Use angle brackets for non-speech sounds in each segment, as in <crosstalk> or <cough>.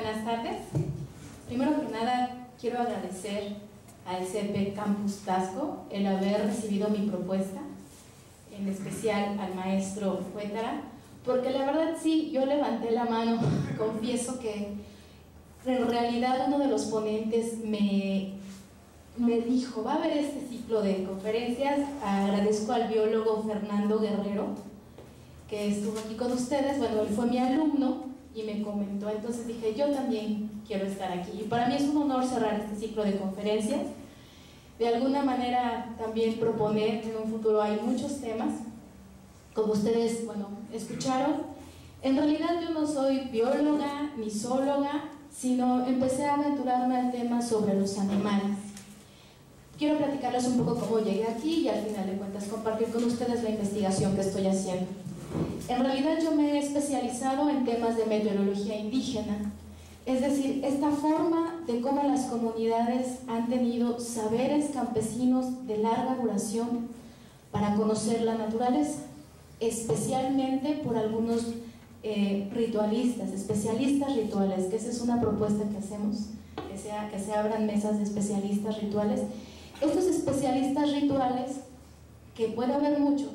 Buenas tardes. Primero que nada, quiero agradecer al CP Campus Tasco el haber recibido mi propuesta, en especial al maestro Cuétara, porque la verdad sí, yo levanté la mano, <laughs> confieso que en realidad uno de los ponentes me, me dijo, va a haber este ciclo de conferencias, agradezco al biólogo Fernando Guerrero, que estuvo aquí con ustedes, bueno, él fue mi alumno y me comentó, entonces dije, yo también quiero estar aquí. Y para mí es un honor cerrar este ciclo de conferencias, de alguna manera también proponer, en un futuro hay muchos temas, como ustedes, bueno, escucharon, en realidad yo no soy bióloga ni zoóloga, sino empecé a aventurarme al tema sobre los animales. Quiero platicarles un poco cómo llegué aquí y al final de cuentas compartir con ustedes la investigación que estoy haciendo. En realidad yo me he especializado en temas de meteorología indígena, es decir, esta forma de cómo las comunidades han tenido saberes campesinos de larga duración para conocer la naturaleza, especialmente por algunos eh, ritualistas, especialistas rituales, que esa es una propuesta que hacemos, que, sea, que se abran mesas de especialistas rituales. Estos especialistas rituales, que puede haber muchos,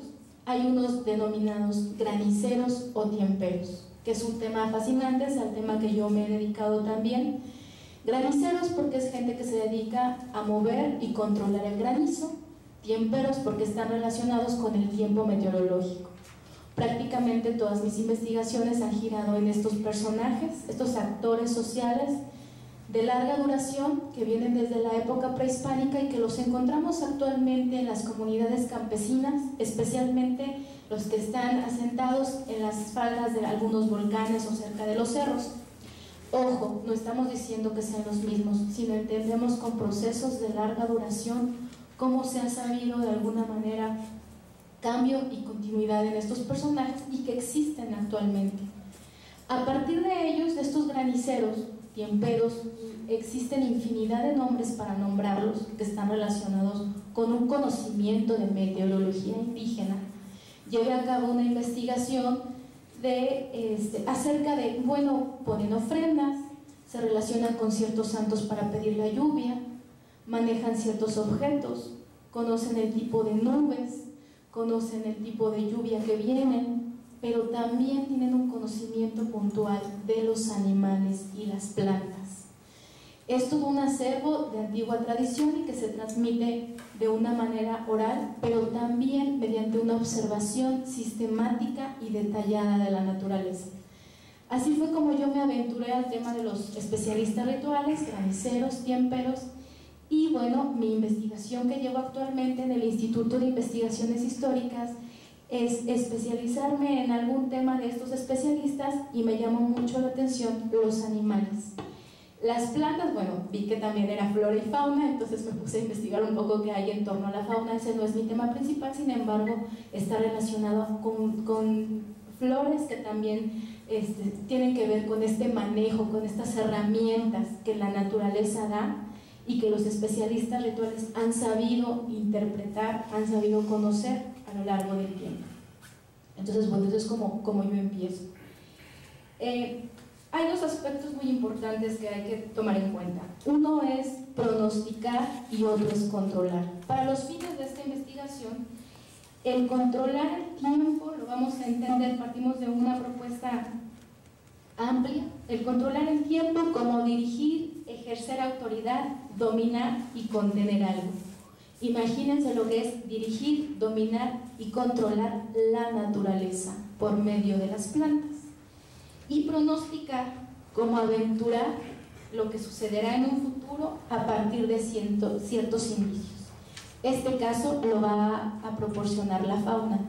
hay unos denominados graniceros o tiemperos, que es un tema fascinante, es el tema que yo me he dedicado también. Graniceros porque es gente que se dedica a mover y controlar el granizo, tiemperos porque están relacionados con el tiempo meteorológico. Prácticamente todas mis investigaciones han girado en estos personajes, estos actores sociales de larga duración que vienen desde la época prehispánica y que los encontramos actualmente en las comunidades campesinas, especialmente los que están asentados en las faldas de algunos volcanes o cerca de los cerros. Ojo, no estamos diciendo que sean los mismos, sino entendemos con procesos de larga duración cómo se ha sabido de alguna manera cambio y continuidad en estos personajes y que existen actualmente. A partir de ellos, de estos graniceros, tiemperos, existen infinidad de nombres para nombrarlos que están relacionados con un conocimiento de meteorología indígena. Llevé a cabo una investigación de, este, acerca de, bueno, ponen ofrendas, se relacionan con ciertos santos para pedir la lluvia, manejan ciertos objetos, conocen el tipo de nubes, conocen el tipo de lluvia que vienen, pero también tienen un conocimiento puntual de los animales y las plantas. Es todo un acervo de antigua tradición y que se transmite de una manera oral, pero también mediante una observación sistemática y detallada de la naturaleza. Así fue como yo me aventuré al tema de los especialistas rituales, graniceros, tiemperos, y bueno, mi investigación que llevo actualmente en el Instituto de Investigaciones Históricas es especializarme en algún tema de estos especialistas y me llamó mucho la atención los animales. Las plantas, bueno, vi que también era flora y fauna, entonces me puse a investigar un poco qué hay en torno a la fauna, ese no es mi tema principal, sin embargo, está relacionado con, con flores que también este, tienen que ver con este manejo, con estas herramientas que la naturaleza da y que los especialistas rituales han sabido interpretar, han sabido conocer lo largo del tiempo. Entonces, bueno, eso es como, como yo empiezo. Eh, hay dos aspectos muy importantes que hay que tomar en cuenta. Uno es pronosticar y otro es controlar. Para los fines de esta investigación, el controlar el tiempo lo vamos a entender, partimos de una propuesta amplia, el controlar el tiempo como dirigir, ejercer autoridad, dominar y contener algo. Imagínense lo que es dirigir, dominar y controlar la naturaleza por medio de las plantas. Y pronosticar como aventurar lo que sucederá en un futuro a partir de ciertos indicios. Este caso lo va a proporcionar la fauna.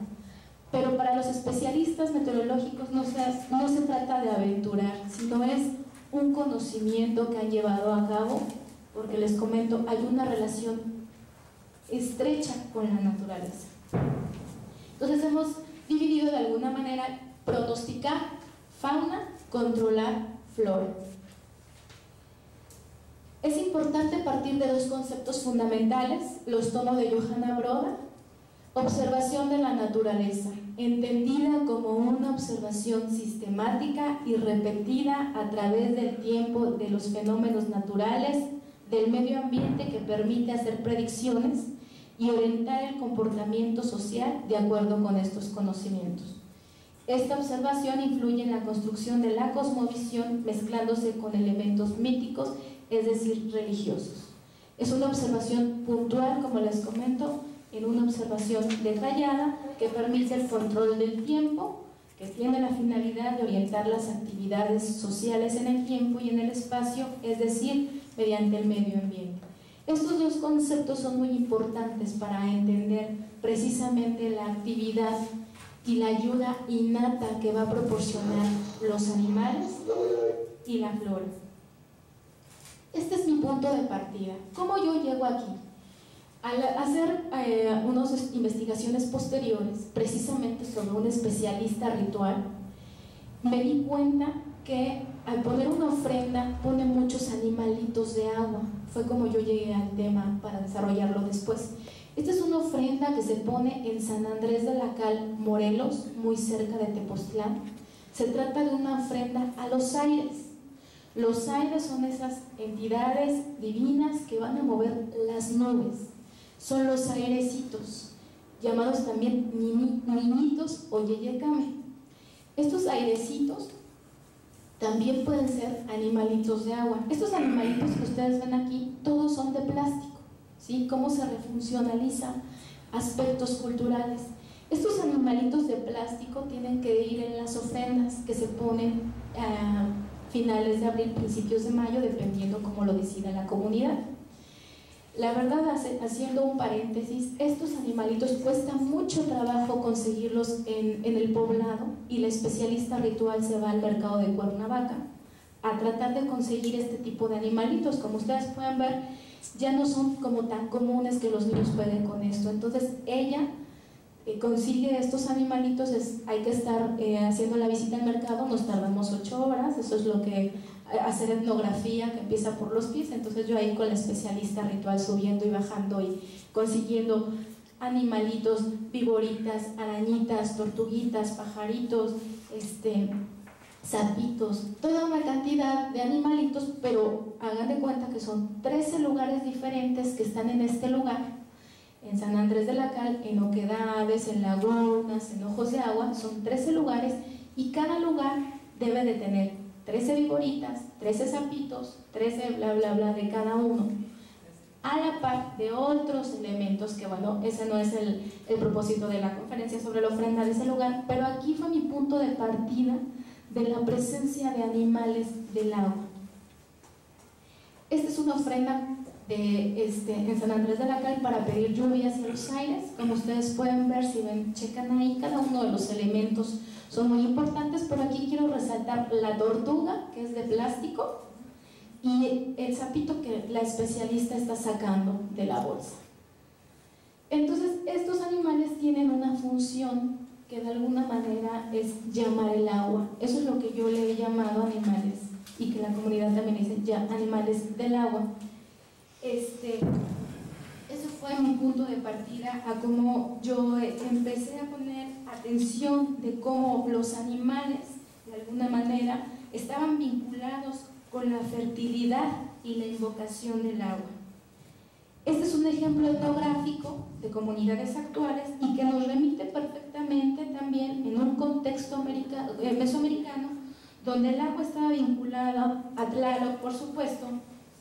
Pero para los especialistas meteorológicos no se, no se trata de aventurar, sino es un conocimiento que han llevado a cabo, porque les comento, hay una relación estrecha con la naturaleza. Entonces hemos dividido de alguna manera pronosticar fauna, controlar flora. Es importante partir de dos conceptos fundamentales, los tomo de Johanna Broda, observación de la naturaleza. entendida como una observación sistemática y repetida a través del tiempo de los fenómenos naturales, del medio ambiente que permite hacer predicciones y orientar el comportamiento social de acuerdo con estos conocimientos. Esta observación influye en la construcción de la cosmovisión mezclándose con elementos míticos, es decir, religiosos. Es una observación puntual, como les comento, en una observación detallada que permite el control del tiempo, que tiene la finalidad de orientar las actividades sociales en el tiempo y en el espacio, es decir, mediante el medio ambiente. Estos dos conceptos son muy importantes para entender precisamente la actividad y la ayuda innata que va a proporcionar los animales y la flora. Este es mi punto de partida. ¿Cómo yo llego aquí? Al hacer eh, unas investigaciones posteriores, precisamente sobre un especialista ritual, me di cuenta que al poner una ofrenda pone muchos animalitos de agua. Fue como yo llegué al tema para desarrollarlo después. Esta es una ofrenda que se pone en San Andrés de la Cal, Morelos, muy cerca de Tepoztlán. Se trata de una ofrenda a los aires. Los aires son esas entidades divinas que van a mover las nubes. Son los airecitos, llamados también niñitos o yeyecame. Estos airecitos también pueden ser animalitos de agua. Estos animalitos que ustedes ven aquí, todos son de plástico, ¿sí? Cómo se refuncionalizan aspectos culturales. Estos animalitos de plástico tienen que ir en las ofrendas que se ponen a finales de abril, principios de mayo, dependiendo cómo lo decida la comunidad. La verdad, haciendo un paréntesis, estos animalitos cuesta mucho trabajo conseguirlos en, el poblado y la especialista ritual se va al mercado de Cuernavaca a tratar de conseguir este tipo de animalitos. Como ustedes pueden ver, ya no son como tan comunes que los niños pueden con esto. Entonces ella eh, consigue estos animalitos, es, hay que estar eh, haciendo la visita al mercado, nos tardamos ocho horas, eso es lo que hacer etnografía que empieza por los pies, entonces yo ahí con la especialista ritual subiendo y bajando y consiguiendo animalitos, viboritas, arañitas, tortuguitas, pajaritos, este, sapitos, toda una cantidad de animalitos, pero hagan de cuenta que son 13 lugares diferentes que están en este lugar, en San Andrés de la Cal, en Oquedades, en Lagunas, en Ojos de Agua, son 13 lugares y cada lugar debe de tener 13 vigoritas, 13 zapitos, 13 bla bla bla de cada uno, a la par de otros elementos que bueno, ese no es el, propósito de la conferencia sobre la ofrenda de ese lugar, pero aquí fue mi punto de partida de la presencia de animales del agua. Esta es una ofrenda de, este, en San Andrés de la Cal para pedir lluvia hacia los aires. Como ustedes pueden ver, si ven, checan ahí, cada uno de los elementos son muy importantes, pero aquí quiero resaltar la tortuga, que es de plástico, y el sapito que la especialista está sacando de la bolsa. Entonces, estos animales tienen una función que de alguna manera es llamar el agua. Eso es lo que yo le he llamado animales y que la comunidad también dice ya animales del agua. Este, eso fue mi punto de partida a cómo yo empecé a poner atención de cómo los animales, de alguna manera, estaban vinculados con la fertilidad y la invocación del agua. Este es un ejemplo etnográfico de comunidades actuales y que nos remite perfectamente también en un contexto eh, mesoamericano donde el agua estaba vinculada a Tlaloc, por supuesto,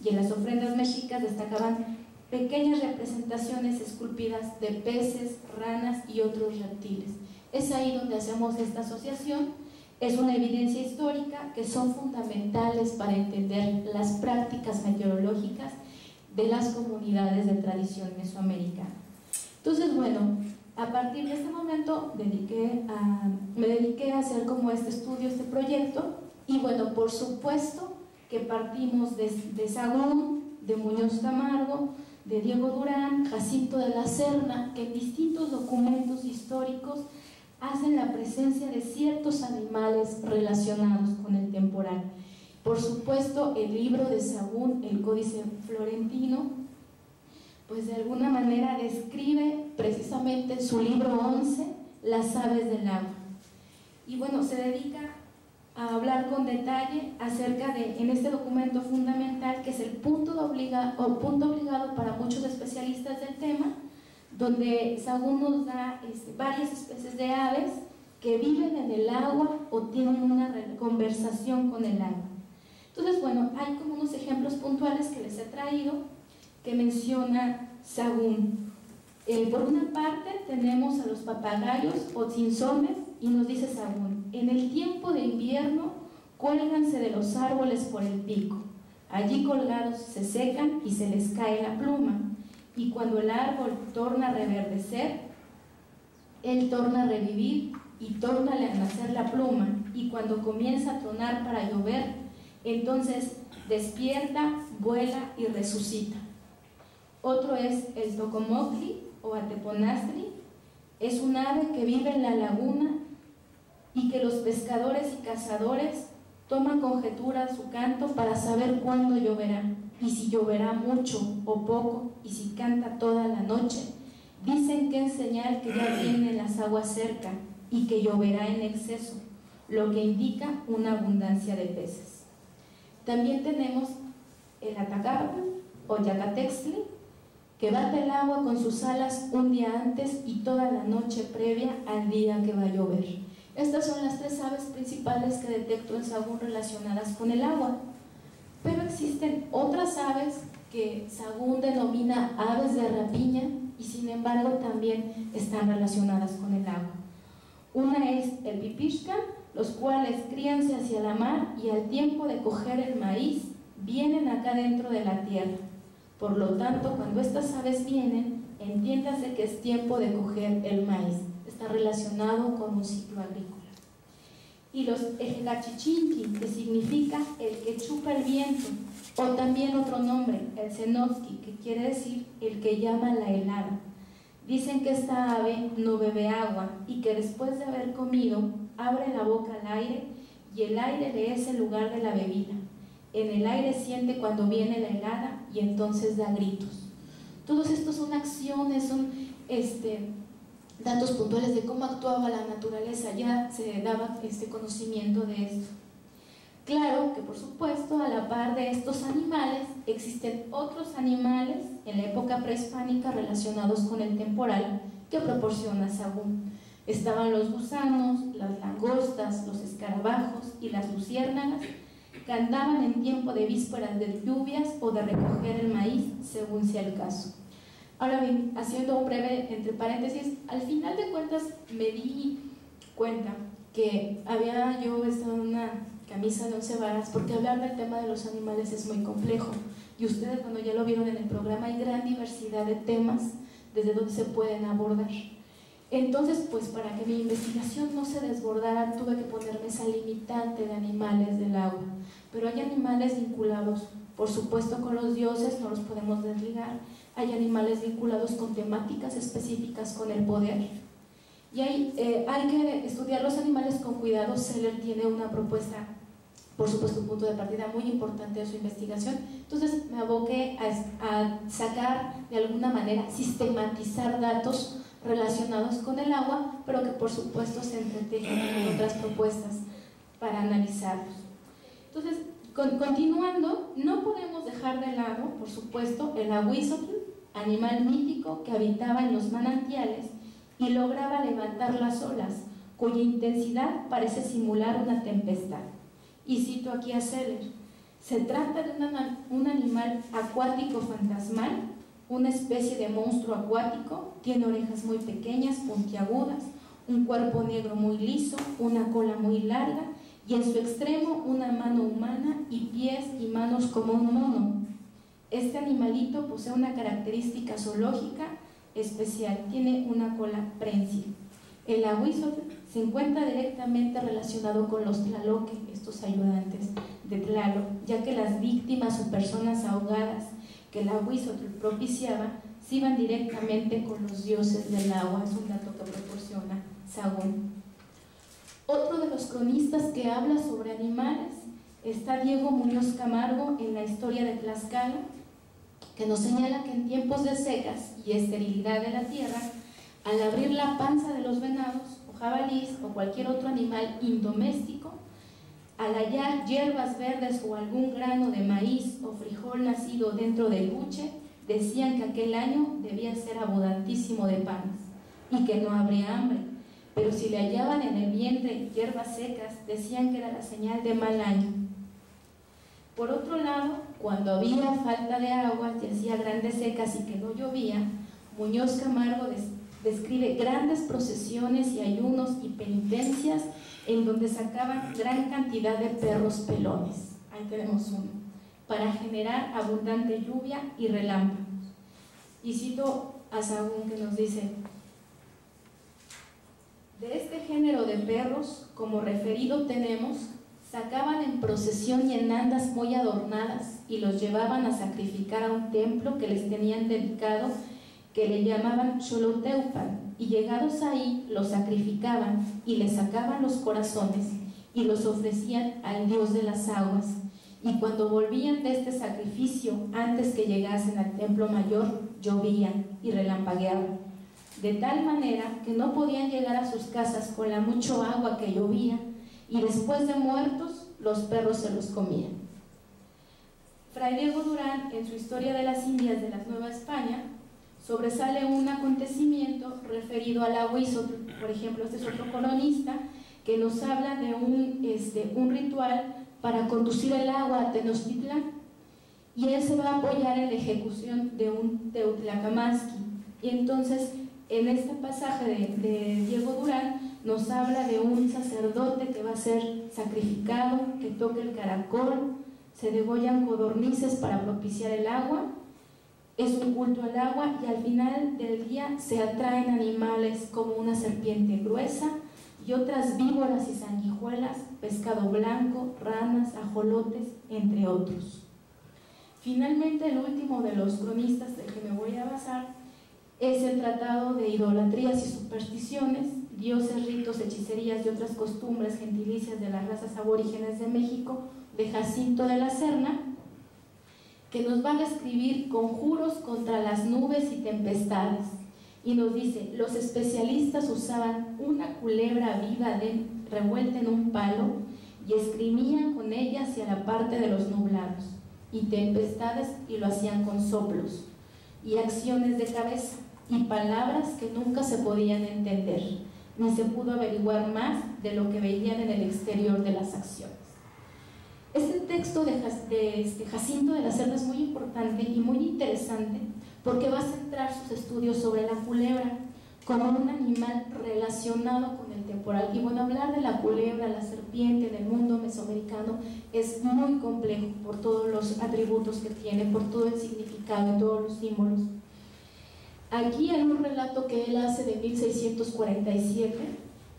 y en las ofrendas mexicas destacaban pequeñas representaciones esculpidas de peces, ranas y otros reptiles. Es ahí donde hacemos esta asociación. Es una evidencia histórica que son fundamentales para entender las prácticas meteorológicas de las comunidades de tradición mesoamericana. Entonces, bueno, a partir de este momento dediqué a, me dediqué a hacer como este estudio, este proyecto, y bueno, por supuesto que partimos de, de Sagún, de Muñoz Camargo, de Diego Durán, Jacinto de la Serna, que en distintos documentos históricos hacen la presencia de ciertos animales relacionados con el temporal. Por supuesto, el libro de Sagún, el Códice Florentino, pues de alguna manera describe precisamente en su libro 11 las aves del agua. Y bueno, se dedica a hablar con detalle acerca de, en este documento fundamental, que es el punto, o punto obligado para muchos especialistas del tema, donde Sagún nos da este, varias especies de aves que viven en el agua o tienen una conversación con el agua. Entonces, bueno, hay como unos ejemplos puntuales que les he traído que menciona Sagún. Eh, por una parte tenemos a los papagayos o cinzones y nos dice Sagún, en el tiempo de invierno cuélganse de los árboles por el pico. Allí colgados se secan y se les cae la pluma. Y cuando el árbol torna a reverdecer, él torna a revivir y torna a nacer la pluma. Y cuando comienza a tronar para llover, entonces despierta, vuela y resucita. Otro es el tocomocli o ateponastri. Es un ave que vive en la laguna y que los pescadores y cazadores toman conjetura su canto para saber cuándo lloverá y si lloverá mucho o poco y si canta toda la noche. Dicen que es señal que ya vienen las aguas cerca y que lloverá en exceso, lo que indica una abundancia de peces. También tenemos el atacarpa o yacatextli, que bate el agua con sus alas un día antes y toda la noche previa al día que va a llover. Estas son las tres aves principales que detecto en Sagún relacionadas con el agua. Pero existen otras aves que Sagún denomina aves de rapiña y sin embargo también están relacionadas con el agua. Una es el pipishka, los cuales críanse hacia la mar y al tiempo de coger el maíz vienen acá dentro de la tierra. Por lo tanto, cuando estas aves vienen, entiéndase que es tiempo de coger el maíz. Está relacionado con un ciclo agrícola. Y los ejecachichinki, que significa el que chupa el viento, o también otro nombre, el Zenovsky, que quiere decir el que llama la helada. Dicen que esta ave no bebe agua y que después de haber comido abre la boca al aire y el aire le es el lugar de la bebida. En el aire siente cuando viene la helada y entonces da gritos. Todos estos son acciones, son este, datos puntuales de cómo actuaba la naturaleza, ya se daba este conocimiento de esto. Claro que por supuesto a la par de estos animales existen otros animales en la época prehispánica relacionados con el temporal que proporciona Sagún. Estaban los gusanos, las langostas, los escarabajos y las luciérnagas que andaban en tiempo de vísperas de lluvias o de recoger el maíz según sea el caso. Ahora bien, haciendo un breve entre paréntesis, al final de cuentas me di cuenta que había yo estado en una camisa de once varas, porque hablar del tema de los animales es muy complejo. Y ustedes, cuando ya lo vieron en el programa, hay gran diversidad de temas desde donde se pueden abordar. Entonces, pues para que mi investigación no se desbordara, tuve que ponerme esa limitante de animales del agua. Pero hay animales vinculados, por supuesto, con los dioses, no los podemos desligar. Hay animales vinculados con temáticas específicas con el poder. Y hay, eh, hay que estudiar los animales con cuidado. Seller tiene una propuesta por supuesto un punto de partida muy importante de su investigación. Entonces me aboqué a, sacar de alguna manera, sistematizar datos relacionados con el agua, pero que por supuesto se entretejen con otras propuestas para analizarlos. Entonces, continuando, no podemos dejar de lado, por supuesto, el ahuizotl, animal mítico que habitaba en los manantiales y lograba levantar las olas, cuya intensidad parece simular una tempestad. Y cito aquí a Seller, se trata de un animal acuático fantasmal, una especie de monstruo acuático, tiene orejas muy pequeñas, puntiagudas, un cuerpo negro muy liso, una cola muy larga y en su extremo una mano humana y pies y manos como un mono. Este animalito posee una característica zoológica especial, tiene una cola prensil. El ahuizotl se encuentra directamente relacionado con los tlaloque, estos ayudantes de Tlaloc, ya que las víctimas o personas ahogadas que el ahuizotl propiciaba se iban directamente con los dioses del agua, es un dato que proporciona Sagún. Otro de los cronistas que habla sobre animales está Diego Muñoz Camargo en la historia de Tlaxcala, que nos señala que en tiempos de secas y esterilidad de la tierra, al abrir la panza de los venados, o jabalís o cualquier otro animal indoméstico, al hallar hierbas verdes o algún grano de maíz o frijol nacido dentro del buche, decían que aquel año debía ser abundantísimo de panes y que no habría hambre. Pero si le hallaban en el vientre hierbas secas, decían que era la señal de mal año. Por otro lado, cuando había falta de agua y hacía grandes secas y que no llovía, Muñoz Camargo describe grandes procesiones y ayunos y penitencias en donde sacaban gran cantidad de perros pelones. Ahí tenemos uno. Para generar abundante lluvia y relámpagos. Y cito a Sagún que nos dice, de este género de perros, como referido tenemos, sacaban en procesión y en andas muy adornadas y los llevaban a sacrificar a un templo que les tenían dedicado que le llamaban Xoloteupan, y llegados ahí los sacrificaban y les sacaban los corazones y los ofrecían al dios de las aguas. Y cuando volvían de este sacrificio, antes que llegasen al templo mayor, llovían y relampagueaban, de tal manera que no podían llegar a sus casas con la mucho agua que llovía, y después de muertos, los perros se los comían. Fray Diego Durán, en su Historia de las Indias de la Nueva España, sobresale un acontecimiento referido al agua por ejemplo, este es otro colonista, que nos habla de un, este, un ritual para conducir el agua a Tenochtitlan y él se va a apoyar en la ejecución de un Teutlacamaski. Y entonces, en este pasaje de Diego Durán, nos habla de un sacerdote que va a ser sacrificado, que toca el caracol, se degollan codornices para propiciar el agua es un culto al agua y al final del día se atraen animales como una serpiente gruesa y otras víboras y sanguijuelas, pescado blanco, ranas, ajolotes, entre otros. Finalmente, el último de los cronistas del que me voy a basar es el tratado de idolatrías y supersticiones, dioses, ritos, hechicerías y otras costumbres gentilicias de las razas aborígenes de México, de Jacinto de la Serna, que nos van a escribir conjuros contra las nubes y tempestades. Y nos dice, los especialistas usaban una culebra viva revuelta en un palo y escribían con ella hacia la parte de los nublados y tempestades y lo hacían con soplos y acciones de cabeza y palabras que nunca se podían entender, ni se pudo averiguar más de lo que veían en el exterior de las acciones. Este texto de, este, Jacinto de la Cerda es muy importante y muy interesante porque va a centrar sus estudios sobre la culebra como un animal relacionado con el temporal. Y bueno, hablar de la culebra, la serpiente en el mundo mesoamericano es muy complejo por todos los atributos que tiene, por todo el significado todos los símbolos. Aquí en un relato que él hace de 1647,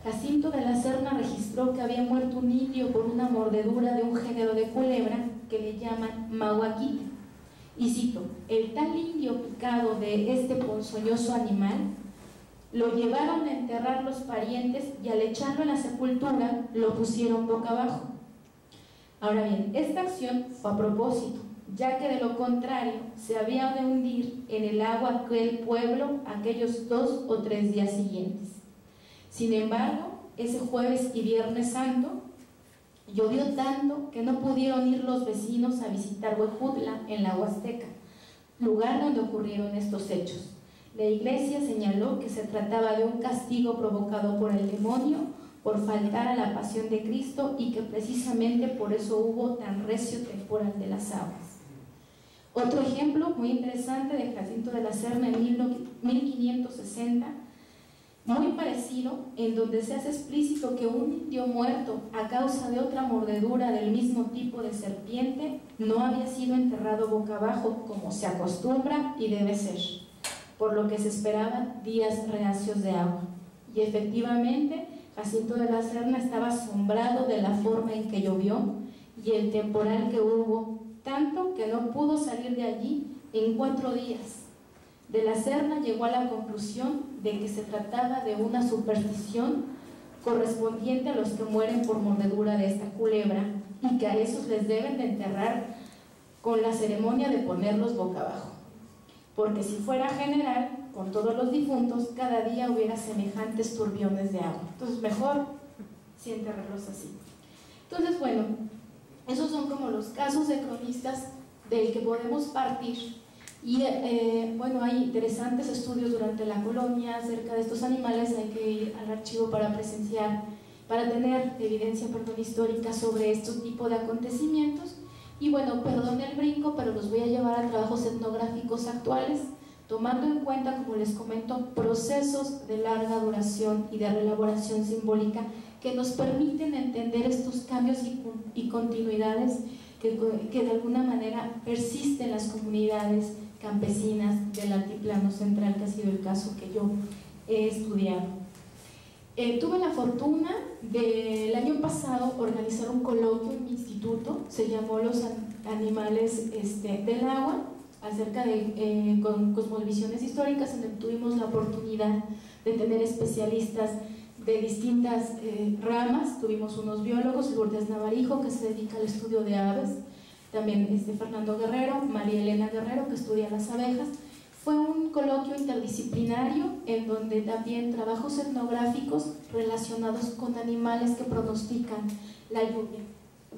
Jacinto de la Serna registró que había muerto un indio por una mordedura de un género de culebra que le llaman mahuaquita. Y cito, el tal indio picado de este ponzoñoso animal lo llevaron a enterrar los parientes y al echarlo en la sepultura lo pusieron boca abajo. Ahora bien, esta acción fue a propósito, ya que de lo contrario se había de hundir en el agua aquel pueblo aquellos dos o tres días siguientes. Sin embargo, ese jueves y viernes santo llovió tanto que no pudieron ir los vecinos a visitar Huejutla en la Huasteca, lugar donde ocurrieron estos hechos. La iglesia señaló que se trataba de un castigo provocado por el demonio por faltar a la pasión de Cristo y que precisamente por eso hubo tan recio temporal de las aguas. Otro ejemplo muy interesante de Jacinto de la Serna en 1560 muy parecido, en donde se hace explícito que un indio muerto a causa de otra mordedura del mismo tipo de serpiente no había sido enterrado boca abajo como se acostumbra y debe ser, por lo que se esperaban días reacios de agua. Y efectivamente, Jacinto de la Serna estaba asombrado de la forma en que llovió y el temporal que hubo, tanto que no pudo salir de allí en cuatro días de la Serna llegó a la conclusión de que se trataba de una superstición correspondiente a los que mueren por mordedura de esta culebra y que a esos les deben de enterrar con la ceremonia de ponerlos boca abajo. Porque si fuera general, con todos los difuntos, cada día hubiera semejantes turbiones de agua. Entonces, mejor si enterrarlos así. Entonces, bueno, esos son como los casos de cronistas del que podemos partir. Y eh, bueno, hay interesantes estudios durante la colonia acerca de estos animales, hay que ir al archivo para presenciar, para tener evidencia perdón, histórica sobre estos tipos de acontecimientos. Y bueno, perdón el brinco, pero los voy a llevar a trabajos etnográficos actuales tomando en cuenta, como les comento, procesos de larga duración y de reelaboración simbólica que nos permiten entender estos cambios y, continuidades que, de alguna manera persisten en las comunidades campesinas del altiplano central, que ha sido el caso que yo he estudiado. Eh, tuve la fortuna del año pasado organizar un coloquio en mi instituto, se llamó Los Animales este, del Agua, acerca de eh, con cosmovisiones históricas, donde tuvimos la oportunidad de tener especialistas de distintas eh, ramas. Tuvimos unos biólogos, Lourdes Navarijo, que se dedica al estudio de aves, también este Fernando Guerrero, María Elena Guerrero, que estudia las abejas. Fue un coloquio interdisciplinario en donde también trabajos etnográficos relacionados con animales que pronostican la lluvia.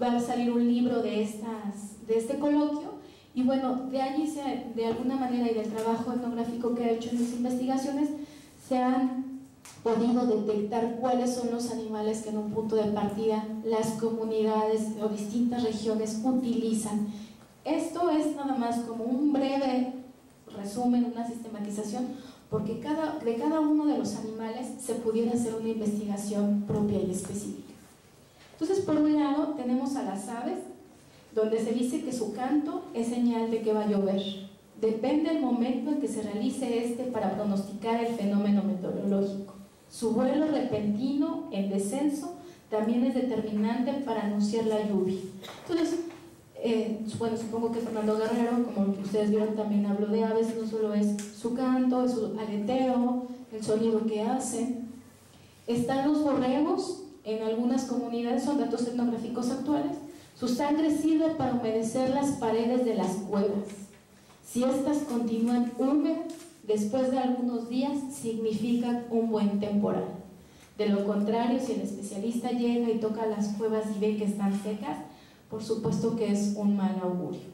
Va a salir un libro de, estas, de este coloquio y bueno, de allí, se, de alguna manera, y del trabajo etnográfico que he hecho en mis investigaciones, se han podido detectar cuáles son los animales que en un punto de partida las comunidades o distintas regiones utilizan. Esto es nada más como un breve resumen, una sistematización, porque de cada uno de los animales se pudiera hacer una investigación propia y específica. Entonces, por un lado, tenemos a las aves, donde se dice que su canto es señal de que va a llover. Depende del momento en que se realice este para pronosticar el fenómeno meteorológico. Su vuelo repentino en descenso también es determinante para anunciar la lluvia. Entonces, eh, bueno, supongo que Fernando Guerrero, como ustedes vieron, también habló de aves, no solo es su canto, es su aleteo, el sonido que hace. Están los borregos, en algunas comunidades son datos etnográficos actuales, su sangre sirve para humedecer las paredes de las cuevas. Si éstas continúan húmedas, después de algunos días significa un buen temporal. De lo contrario, si el especialista llega y toca las cuevas y ve que están secas, por supuesto que es un mal augurio.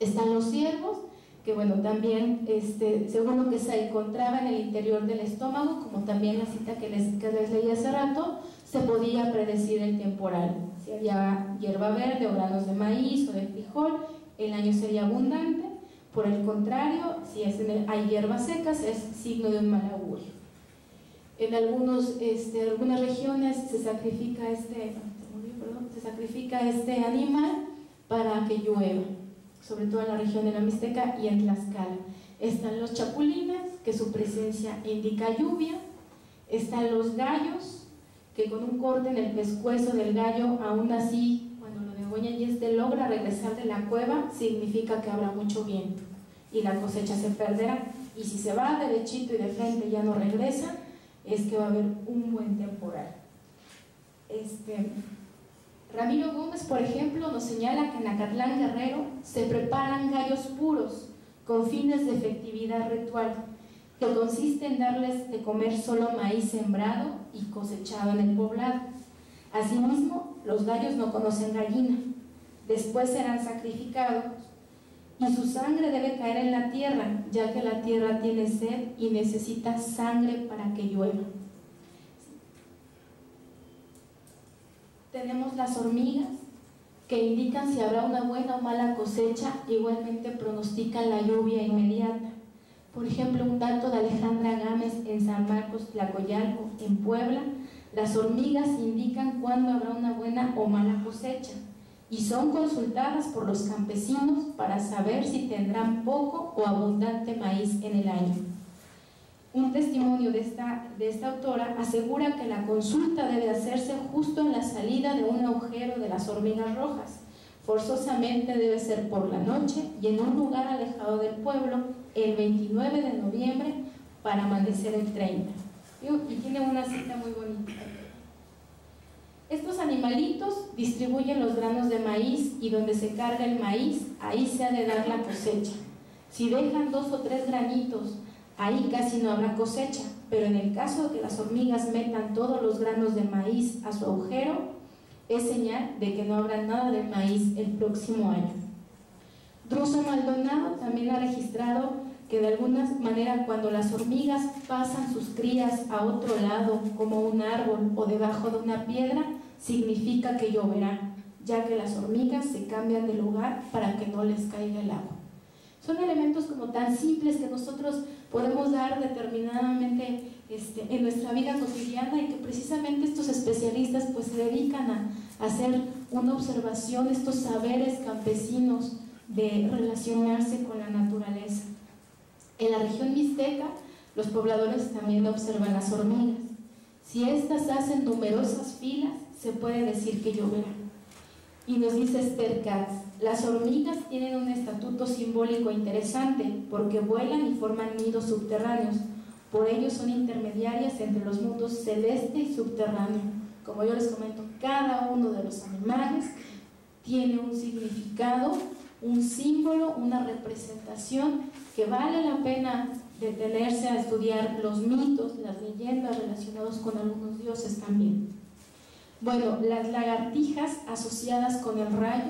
Están los ciervos, que bueno, también este, según lo que se encontraba en el interior del estómago, como también la cita que les, que les leí hace rato, se podía predecir el temporal si había hierba verde o granos de maíz o de frijol, el año sería abundante. Por el contrario, si es hay hierbas secas, es signo de un mal augurio. En algunos, este, algunas regiones se sacrifica este, se sacrifica este animal para que llueva, sobre todo en la región de la Mixteca y en Tlaxcala. Están los chapulines, que su presencia indica lluvia. Están los gallos, que con un corte en el pescuezo del gallo, aún así, degüeña y este logra regresar de la cueva, significa que habrá mucho viento y la cosecha se perderá. Y si se va derechito y de frente ya no regresa, es que va a haber un buen temporal. Este, Ramiro Gómez, por ejemplo, nos señala que en Acatlán Guerrero se preparan gallos puros con fines de efectividad ritual que consiste en darles de comer solo maíz sembrado y cosechado en el poblado. Asimismo, los gallos no conocen gallina, después serán sacrificados y su sangre debe caer en la tierra, ya que la tierra tiene sed y necesita sangre para que llueva. Tenemos las hormigas, que indican si habrá una buena o mala cosecha, igualmente pronostican la lluvia inmediata. Por ejemplo, un dato de Alejandra Gámez en San Marcos, Tlacoyalco, en Puebla, las hormigas indican cuándo habrá una buena o mala cosecha y son consultadas por los campesinos para saber si tendrán poco o abundante maíz en el año. Un testimonio de esta, de esta autora asegura que la consulta debe hacerse justo en la salida de un agujero de las hormigas rojas. Forzosamente debe ser por la noche y en un lugar alejado del pueblo el 29 de noviembre para amanecer el 30. Y tiene una cita muy bonita. Estos animalitos distribuyen los granos de maíz y donde se carga el maíz, ahí se ha de dar la cosecha. Si dejan dos o tres granitos Ahí casi no habrá cosecha, pero en el caso de que las hormigas metan todos los granos de maíz a su agujero, es señal de que no habrá nada de maíz el próximo año. Druso Maldonado también ha registrado que de alguna manera cuando las hormigas pasan sus crías a otro lado, como un árbol o debajo de una piedra, significa que lloverá, ya que las hormigas se cambian de lugar para que no les caiga el agua. Son elementos como tan simples que nosotros podemos dar determinadamente este, en nuestra vida cotidiana y que precisamente estos especialistas pues se dedican a, a hacer una observación, estos saberes campesinos de relacionarse con la naturaleza. En la región mixteca, los pobladores también observan las hormigas. Si éstas hacen numerosas filas, se puede decir que lloverá. Y nos dice Esther Katz, las hormigas tienen un estatuto simbólico interesante porque vuelan y forman nidos subterráneos. Por ello son intermediarias entre los mundos celeste y subterráneo. Como yo les comento, cada uno de los animales tiene un significado, un símbolo, una representación que vale la pena detenerse a estudiar los mitos, las leyendas relacionados con algunos dioses también. Bueno, las lagartijas asociadas con el rayo,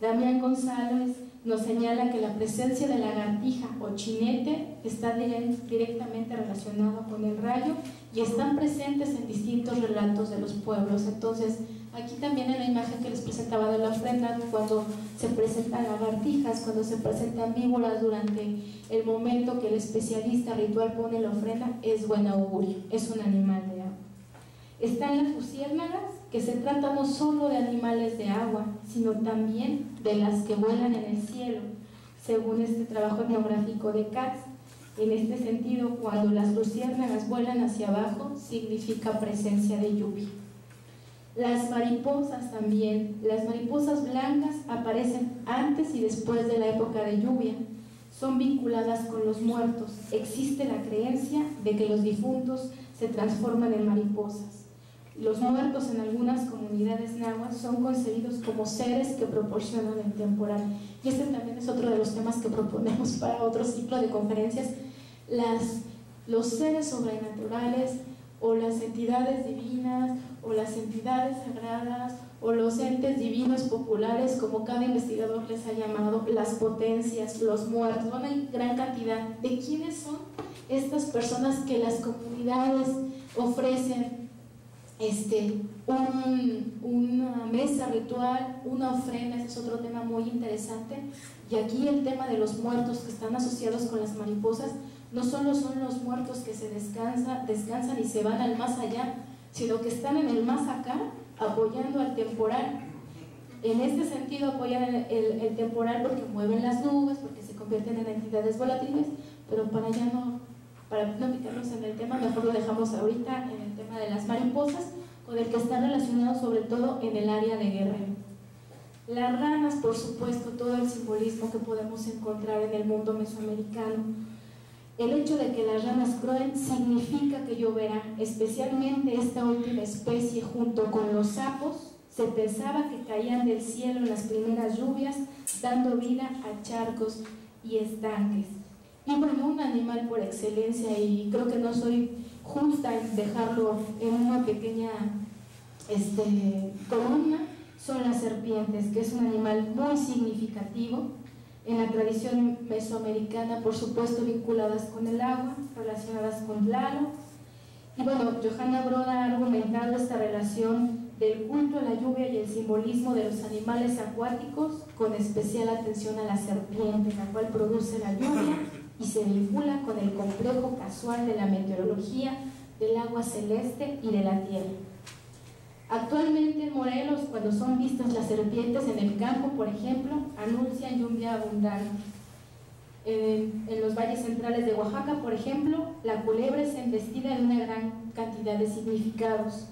Damián González nos señala que la presencia de lagartija o chinete está directamente relacionado con el rayo y están presentes en distintos relatos de los pueblos. Entonces, aquí también en la imagen que les presentaba de la ofrenda, cuando se presentan lagartijas, cuando se presentan víboras durante el momento que el especialista ritual pone la ofrenda, es buen augurio, es un animal de agua. Están las luciérnagas, que se trata no solo de animales de agua, sino también de las que vuelan en el cielo, según este trabajo etnográfico de Katz. En este sentido, cuando las luciérnagas vuelan hacia abajo, significa presencia de lluvia. Las mariposas también, las mariposas blancas aparecen antes y después de la época de lluvia, son vinculadas con los muertos. Existe la creencia de que los difuntos se transforman en mariposas. Los muertos en algunas comunidades nahuas son concebidos como seres que proporcionan el temporal. Y este también es otro de los temas que proponemos para otro ciclo de conferencias. Las, los seres sobrenaturales o las entidades divinas o las entidades sagradas o los entes divinos populares, como cada investigador les ha llamado, las potencias, los muertos. Hay gran cantidad de quiénes son estas personas que las comunidades ofrecen este, una mesa ritual, una ofrenda, ese es otro tema muy interesante. Y aquí el tema de los muertos que están asociados con las mariposas, no solo son los muertos que se descansa, descansan y se van al más allá, sino que están en el más acá apoyando al temporal. En este sentido apoyan el, el temporal porque mueven las nubes, porque se convierten en entidades volátiles, pero para ya no para no meternos en el tema, mejor lo dejamos ahorita en el tema de las mariposas, con el que está relacionado sobre todo en el área de guerrero. Las ranas, por supuesto, todo el simbolismo que podemos encontrar en el mundo mesoamericano. El hecho de que las ranas cruen significa que lloverá, especialmente esta última especie junto con los sapos, se pensaba que caían del cielo en las primeras lluvias, dando vida a charcos y estanques. Y bueno, un animal por excelencia, y creo que no soy justa en dejarlo en una pequeña este, columna, son las serpientes, que es un animal muy significativo en la tradición mesoamericana, por supuesto vinculadas con el agua, relacionadas con Lalo. Y bueno, Johanna Broda ha argumentado esta relación del culto a la lluvia y el simbolismo de los animales acuáticos, con especial atención a la serpiente, la cual produce la lluvia y se vincula con el complejo casual de la meteorología, del agua celeste y de la tierra. Actualmente en Morelos, cuando son vistas las serpientes en el campo, por ejemplo, anuncian lluvia abundante. En, los valles centrales de Oaxaca, por ejemplo, la culebra es embestida en una gran cantidad de significados.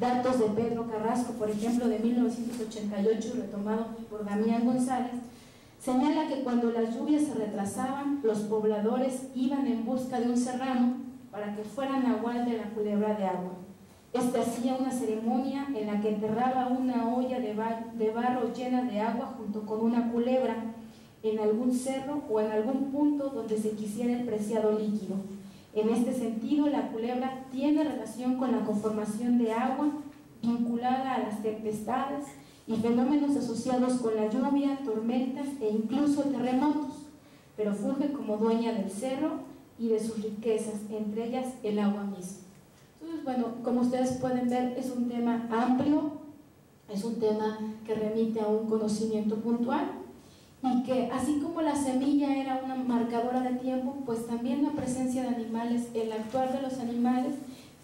Datos de Pedro Carrasco, por ejemplo, de 1988, retomado por Damián González, Señala que cuando las lluvias se retrasaban, los pobladores iban en busca de un serrano para que fuera nahual de la culebra de agua. Este hacía una ceremonia en la que enterraba una olla de, barro llena de agua junto con una culebra en algún cerro o en algún punto donde se quisiera el preciado líquido. En este sentido, la culebra tiene relación con la conformación de agua vinculada a las tempestades y fenómenos asociados con la lluvia, tormentas e incluso terremotos, pero funge como dueña del cerro y de sus riquezas, entre ellas el agua misma. Entonces, bueno, como ustedes pueden ver, es un tema amplio, es un tema que remite a un conocimiento puntual y que así como la semilla era una marcadora de tiempo, pues también la presencia de animales, el actuar de los animales,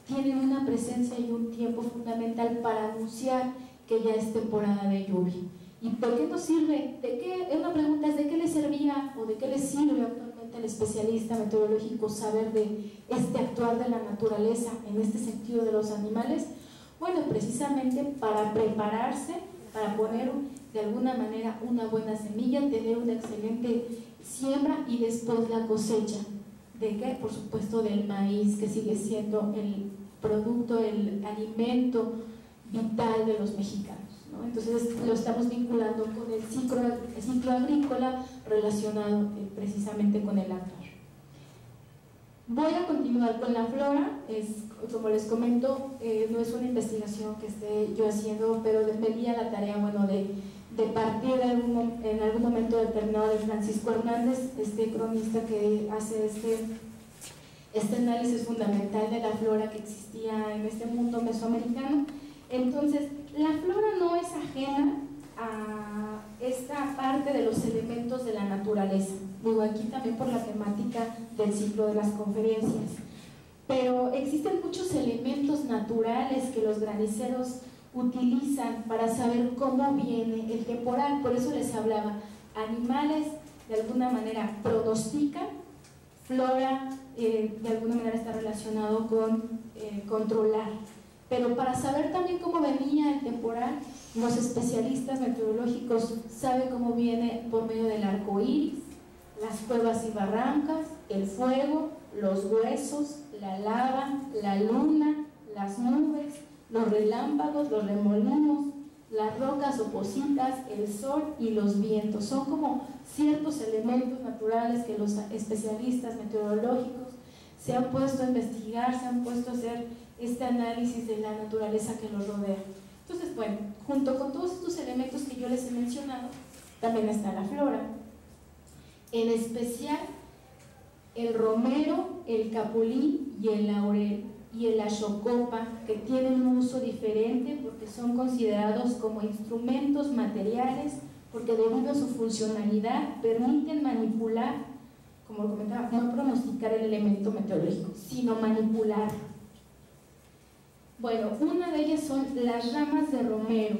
tienen una presencia y un tiempo fundamental para anunciar que ya es temporada de lluvia. ¿Y por qué nos sirve? ¿De qué? Una pregunta es ¿de qué le servía o de qué le sirve al especialista meteorológico saber de este actuar de la naturaleza en este sentido de los animales? Bueno, precisamente para prepararse, para poner de alguna manera una buena semilla, tener una excelente siembra y después la cosecha. ¿De qué? Por supuesto del maíz, que sigue siendo el producto, el alimento vital de los mexicanos. Entonces lo estamos vinculando con el ciclo, el ciclo agrícola relacionado eh, precisamente con el actuar. Voy a continuar con la flora, es, como les comento, eh, no es una investigación que esté yo haciendo, pero dependía la tarea bueno, de, de partir en algún momento determinado de Francisco Hernández, este cronista que hace este, este análisis fundamental de la flora que existía en este mundo mesoamericano. Entonces, la flora no es ajena a esta parte de los elementos de la naturaleza. Digo, aquí también por la temática del ciclo de las conferencias. Pero existen muchos elementos naturales que los graniceros utilizan para saber cómo viene el temporal. Por eso les hablaba, animales de alguna manera pronostican, flora eh, de alguna manera está relacionado con eh, controlar. Pero para saber también cómo venía el temporal, los especialistas meteorológicos saben cómo viene por medio del arco iris, las cuevas y barrancas, el fuego, los huesos, la lava, la luna, las nubes, los relámpagos, los remolinos, las rocas opositas, el sol y los vientos. Son como ciertos elementos naturales que los especialistas meteorológicos se han puesto a investigar, se han puesto a hacer este análisis de la naturaleza que los rodea. Entonces, bueno, junto con todos estos elementos que yo les he mencionado, también está la flora. En especial, el romero, el capulín y el laurel y el achocopa, que tienen un uso diferente porque son considerados como instrumentos materiales, porque debido a su funcionalidad permiten manipular, como comentaba, no pronosticar el elemento meteorológico, sino manipular bueno, una de ellas son las ramas de romero.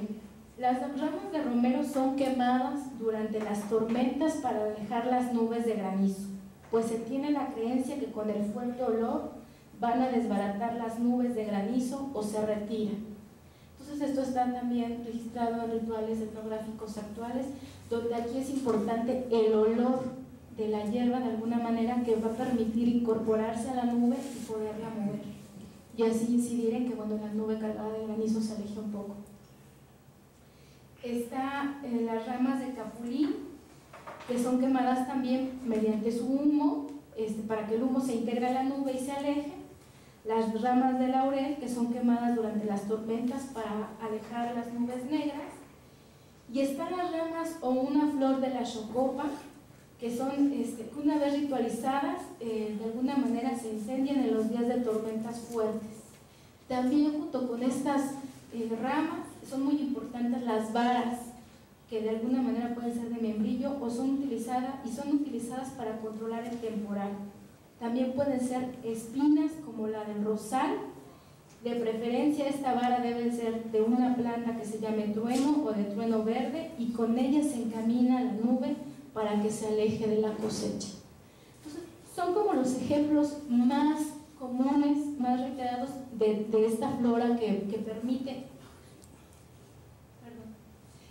Las ramas de romero son quemadas durante las tormentas para alejar las nubes de granizo, pues se tiene la creencia que con el fuerte olor van a desbaratar las nubes de granizo o se retiran. Entonces esto está también registrado en rituales etnográficos actuales, donde aquí es importante el olor de la hierba de alguna manera que va a permitir incorporarse a la nube y poderla mover y así incidir en que cuando la nube cargada de granizo se aleje un poco. Está en las ramas de capulín, que son quemadas también mediante su humo, este, para que el humo se integre a la nube y se aleje. Las ramas de laurel, que son quemadas durante las tormentas para alejar las nubes negras. Y están las ramas o una flor de la chocopa, que son, este, una vez ritualizadas, eh, de alguna manera se incendian en los días de tormentas fuertes. También junto con estas eh, ramas son muy importantes las varas, que de alguna manera pueden ser de membrillo o son utilizadas y son utilizadas para controlar el temporal. También pueden ser espinas como la del rosal. De preferencia esta vara debe ser de una planta que se llame trueno o de trueno verde y con ella se encamina la nube para que se aleje de la cosecha. son como los ejemplos más comunes, más reiterados de, esta flora que, permite,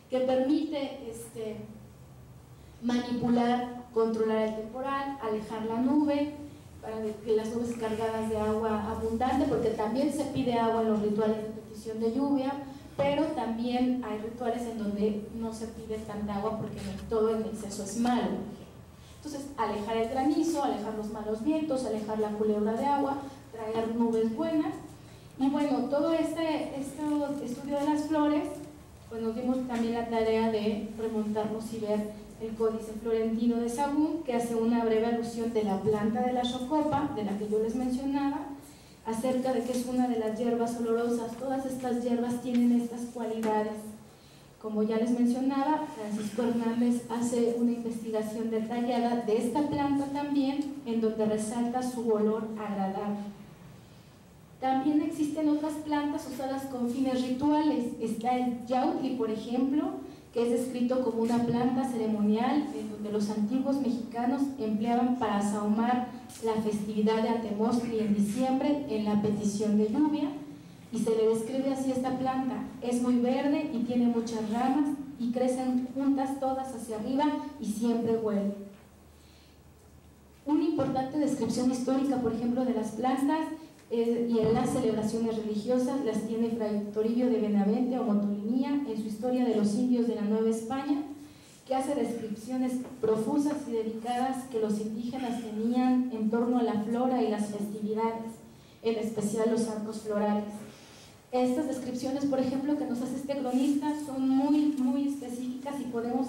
que permite este, manipular, controlar el temporal, alejar la nube, para que las nubes cargadas de agua abundante, porque también se pide agua en los rituales de petición de lluvia, pero también hay rituales en donde no se pide tanta agua porque todo en exceso es malo. Entonces, alejar el granizo, alejar los malos vientos, alejar la culebra de agua, traer nubes buenas. Y bueno, todo este, este estudio de las flores, pues nos dimos también la tarea de remontarnos y ver el Códice Florentino de Sagún, que hace una breve alusión de la planta de la chocopa, de la que yo les mencionaba, acerca de que es una de las hierbas olorosas. Todas estas hierbas tienen estas cualidades. Como ya les mencionaba, Francisco Hernández hace una investigación detallada de esta planta también, en donde resalta su olor agradable. También existen otras plantas usadas con fines rituales. Está el yautli, por ejemplo, que es descrito como una planta ceremonial en donde los antiguos mexicanos empleaban para sahumar la festividad de Atemostri en diciembre en la petición de lluvia y se le describe así esta planta. Es muy verde y tiene muchas ramas y crecen juntas todas hacia arriba y siempre huele. Una importante descripción histórica, por ejemplo, de las plantas y en las celebraciones religiosas las tiene Fray Toribio de Benavente o Motolinía en su historia de los indios de la Nueva España, que hace descripciones profusas y dedicadas que los indígenas tenían en torno a la flora y las festividades, en especial los arcos florales. Estas descripciones, por ejemplo, que nos hace este cronista son muy, muy específicas y podemos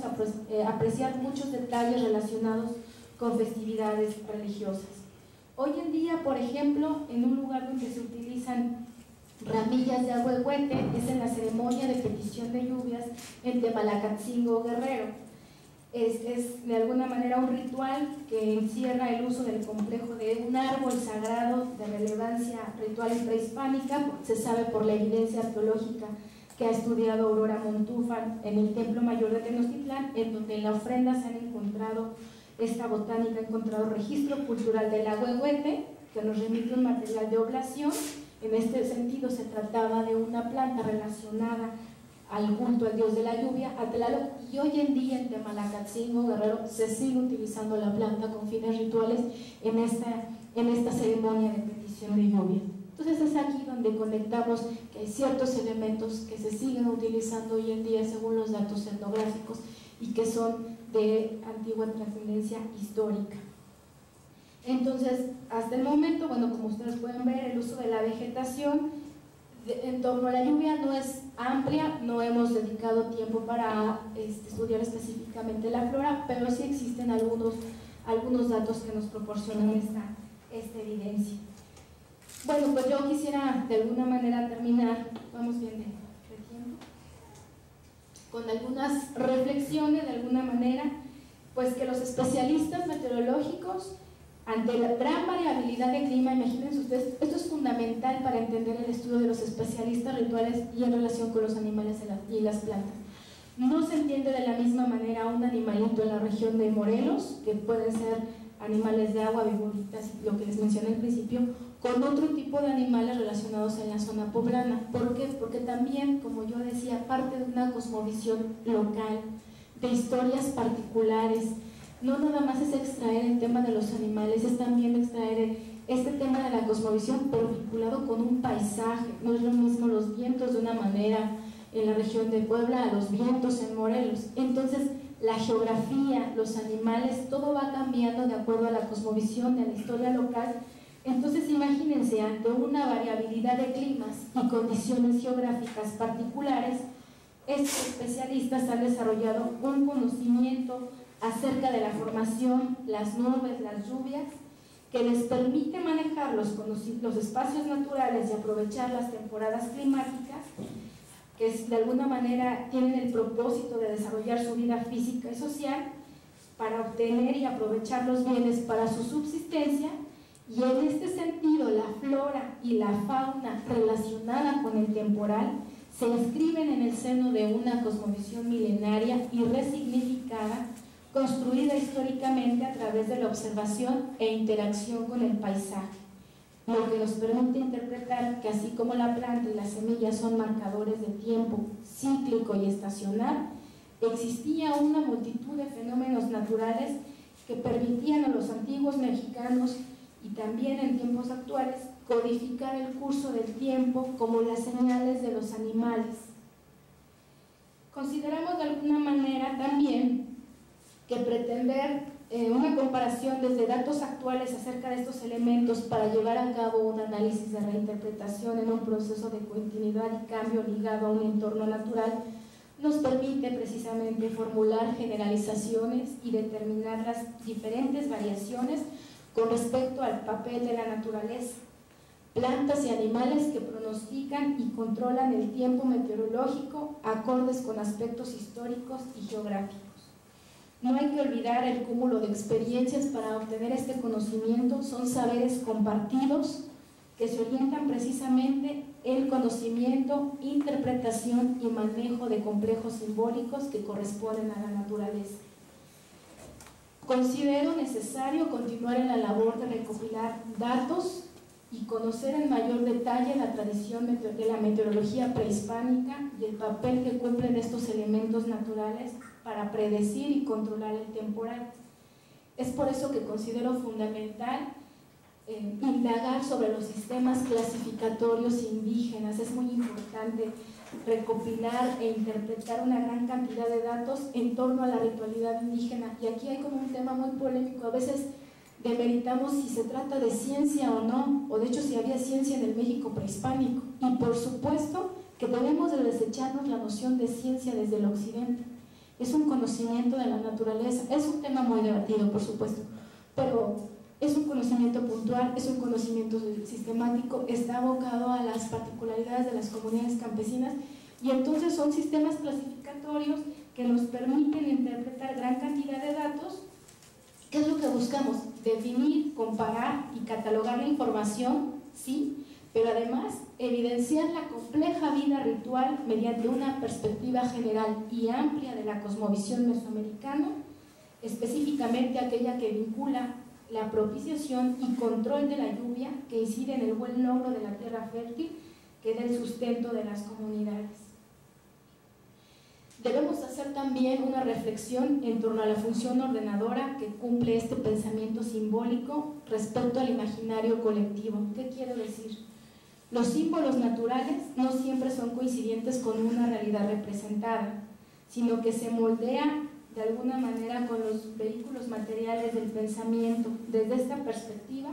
eh, apreciar muchos detalles relacionados con festividades religiosas. Hoy en día, por ejemplo, en un lugar donde se utilizan ramillas de ahuehuete, es en la ceremonia de petición de lluvias en Temalacatzingo Guerrero. Es, de alguna manera un ritual que encierra el uso del complejo de un árbol sagrado de relevancia ritual prehispánica, se sabe por la evidencia arqueológica que ha estudiado Aurora Montúfar en el Templo Mayor de Tenochtitlán, en donde en la ofrenda se han encontrado esta botánica ha encontrado registro cultural del agüehuete, que nos remite un material de oblación. En este sentido se trataba de una planta relacionada al culto al dios de la lluvia, Tlaloc, y hoy en día en Temalacatzingo, Guerrero, se sigue utilizando la planta con fines rituales en esta, en esta ceremonia de petición de lluvia. Entonces es aquí donde conectamos que hay ciertos elementos que se siguen utilizando hoy en día según los datos etnográficos y que son de antigua trascendencia histórica. Entonces, hasta el momento, bueno, como ustedes pueden ver, el uso de la vegetación en torno a la lluvia no es amplia, no hemos dedicado tiempo para este, estudiar específicamente la flora, pero sí existen algunos, algunos datos que nos proporcionan esta, esta evidencia. Bueno, pues yo quisiera de alguna manera terminar, vamos bien de con algunas reflexiones de alguna manera, pues que los especialistas meteorológicos, ante la gran variabilidad de clima, imagínense ustedes, esto es fundamental para entender el estudio de los especialistas rituales y en relación con los animales y las plantas. No se entiende de la misma manera un animalito en la región de Morelos, que pueden ser animales de agua, viboritas, lo que les mencioné al principio, con otro tipo de animales relacionados en la zona poblana. ¿Por qué? Porque también, como yo decía, parte de una cosmovisión local, de historias particulares. No nada más es extraer el tema de los animales, es también extraer este tema de la cosmovisión, vinculado con un paisaje. No es lo mismo los vientos de una manera en la región de Puebla a los vientos en Morelos. Entonces, la geografía, los animales, todo va cambiando de acuerdo a la cosmovisión, de la historia local entonces imagínense, ante una variabilidad de climas y condiciones geográficas particulares, estos especialistas han desarrollado un conocimiento acerca de la formación, las nubes, las lluvias, que les permite manejar los, los espacios naturales y aprovechar las temporadas climáticas, que de alguna manera tienen el propósito de desarrollar su vida física y social para obtener y aprovechar los bienes para su subsistencia y en este sentido, la flora y la fauna relacionada con el temporal se inscriben en el seno de una cosmovisión milenaria y resignificada, construida históricamente a través de la observación e interacción con el paisaje, lo que nos permite interpretar que así como la planta y la semilla son marcadores de tiempo cíclico y estacional, existía una multitud de fenómenos naturales que permitían a los antiguos mexicanos y también en tiempos actuales codificar el curso del tiempo como las señales de los animales. Consideramos de alguna manera también que pretender eh, una comparación desde datos actuales acerca de estos elementos para llevar a cabo un análisis de reinterpretación en un proceso de continuidad y cambio ligado a un entorno natural nos permite precisamente formular generalizaciones y determinar las diferentes variaciones con respecto al papel de la naturaleza, plantas y animales que pronostican y controlan el tiempo meteorológico acordes con aspectos históricos y geográficos. No hay que olvidar el cúmulo de experiencias para obtener este conocimiento, son saberes compartidos que se orientan precisamente el conocimiento, interpretación y manejo de complejos simbólicos que corresponden a la naturaleza. Considero necesario continuar en la labor de recopilar datos y conocer en mayor detalle la tradición de la meteorología prehispánica y el papel que cumplen estos elementos naturales para predecir y controlar el temporal. Es por eso que considero fundamental eh, indagar sobre los sistemas clasificatorios indígenas. Es muy importante recopilar e interpretar una gran cantidad de datos en torno a la ritualidad indígena. Y aquí hay como un tema muy polémico. A veces demeritamos si se trata de ciencia o no, o de hecho si había ciencia en el México prehispánico. Y por supuesto que debemos de desecharnos la noción de ciencia desde el occidente. Es un conocimiento de la naturaleza. Es un tema muy debatido, por supuesto, pero es un conocimiento puntual, es un conocimiento sistemático, está abocado a las particularidades de las comunidades campesinas y entonces son sistemas clasificatorios que nos permiten interpretar gran cantidad de datos. ¿Qué es lo que buscamos? Definir, comparar y catalogar la información, sí, pero además evidenciar la compleja vida ritual mediante una perspectiva general y amplia de la cosmovisión mesoamericana, específicamente aquella que vincula la propiciación y control de la lluvia que incide en el buen logro de la tierra fértil que da el sustento de las comunidades. Debemos hacer también una reflexión en torno a la función ordenadora que cumple este pensamiento simbólico respecto al imaginario colectivo. ¿Qué quiero decir? Los símbolos naturales no siempre son coincidentes con una realidad representada, sino que se moldean de alguna manera con los vehículos materiales del pensamiento. Desde esta perspectiva,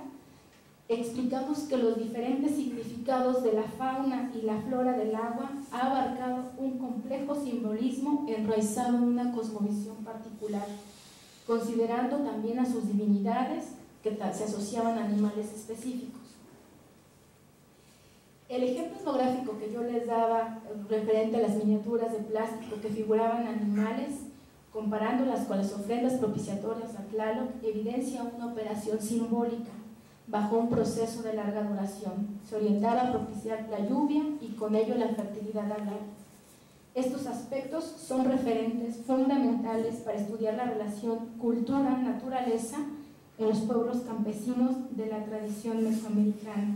explicamos que los diferentes significados de la fauna y la flora del agua ha abarcado un complejo simbolismo enraizado en una cosmovisión particular, considerando también a sus divinidades que se asociaban a animales específicos. El ejemplo etnográfico que yo les daba referente a las miniaturas de plástico que figuraban animales comparándolas con las ofrendas propiciatorias a Tlaloc, evidencia una operación simbólica bajo un proceso de larga duración. Se orientaba a propiciar la lluvia y con ello la fertilidad agrar. Estos aspectos son referentes fundamentales para estudiar la relación cultura-naturaleza en los pueblos campesinos de la tradición mesoamericana.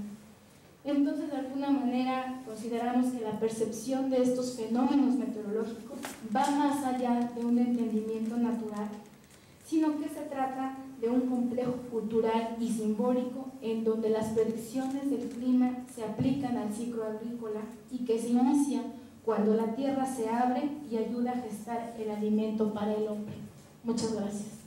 Entonces, de alguna manera, consideramos que la percepción de estos fenómenos meteorológicos va más allá de un entendimiento natural, sino que se trata de un complejo cultural y simbólico en donde las predicciones del clima se aplican al ciclo agrícola y que se inicia cuando la tierra se abre y ayuda a gestar el alimento para el hombre. Muchas gracias.